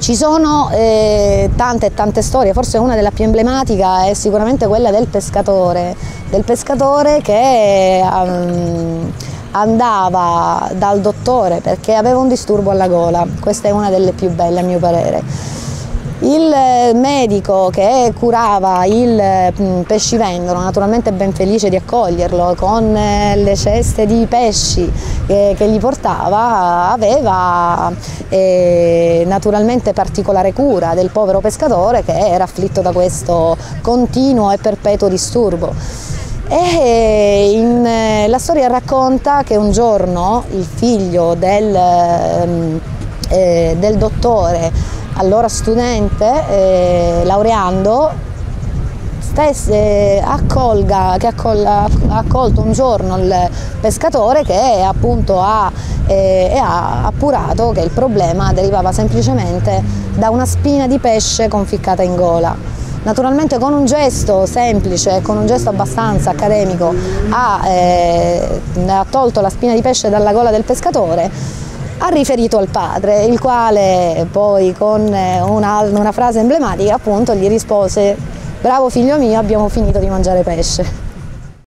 Ci sono eh, tante tante storie, forse una delle più emblematiche è sicuramente quella del pescatore, del pescatore che um, andava dal dottore perché aveva un disturbo alla gola, questa è una delle più belle a mio parere. Il medico che curava il mm, pescivendolo, naturalmente ben felice di accoglierlo, con eh, le ceste di pesci che, gli portava, aveva eh, naturalmente particolare cura del povero pescatore che era afflitto da questo continuo e perpetuo disturbo. E in, eh, la storia racconta che un giorno il figlio del, eh, del dottore allora studente, eh, laureando, stesse, accolga, che accolla, ha accolto un giorno il pescatore che appunto ha, eh, ha appurato che il problema derivava semplicemente da una spina di pesce conficcata in gola. Naturalmente con un gesto semplice, con un gesto abbastanza accademico, ha, eh, ha tolto la spina di pesce dalla gola del pescatore ha riferito al padre, il quale poi con eh, una, una frase emblematica appunto gli rispose bravo figlio mio abbiamo finito di mangiare pesce.